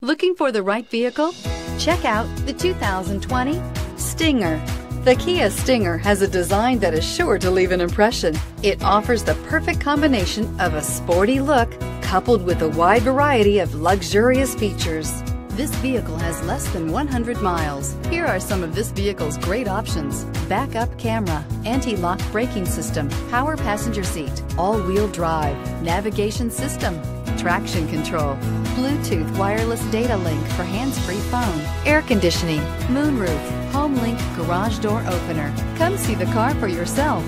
Looking for the right vehicle? Check out the 2020 Stinger. The Kia Stinger has a design that is sure to leave an impression. It offers the perfect combination of a sporty look coupled with a wide variety of luxurious features. This vehicle has less than 100 miles. Here are some of this vehicle's great options. Backup camera, anti-lock braking system, power passenger seat, all-wheel drive, navigation system, traction control, Bluetooth wireless data link for hands-free phone, air conditioning, moonroof, home link garage door opener. Come see the car for yourself.